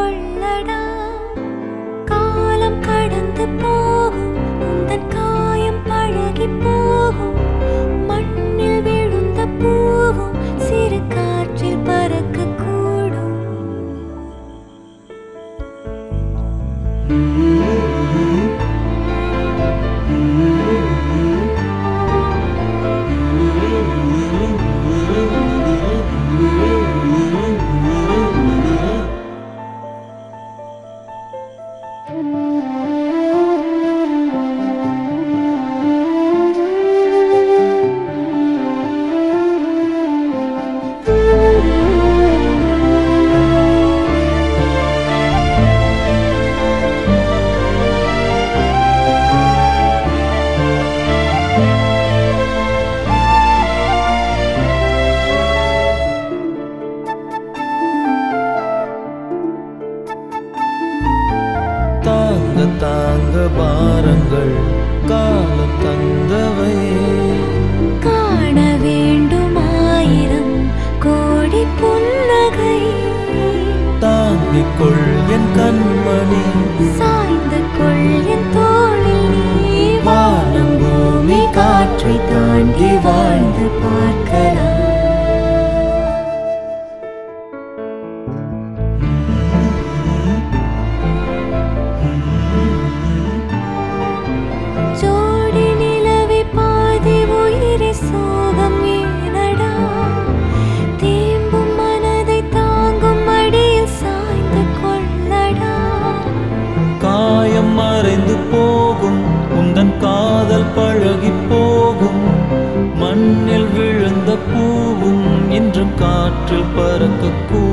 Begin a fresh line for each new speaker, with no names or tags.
கொள்ளடா. காலம் கடந்து போகும் உந்தன் காயம் பழகி போகும். மண்ணில் விழுந்த பூவும் சிறு காற்றில் பறக்க கூடும்
தாங்க தாங்க பாரங்கள் காலம் தந்தவை.
காண வேண்டும் ஆயிரம் கோடி புன்னகை.
தாங்கிக் கொள் என் கண்மணி.
சாய்ந்து கொள் என் நீ வானம் பூமி காற்றை தாண்டி வாழ்ந்து பார்க்கலாம்
காயம் போகும். உந்தன் காதல் பழகி போகும். மண்ணில் விழுந்த பூவும் இன்று காற்றில் பறக்கக்கூடும்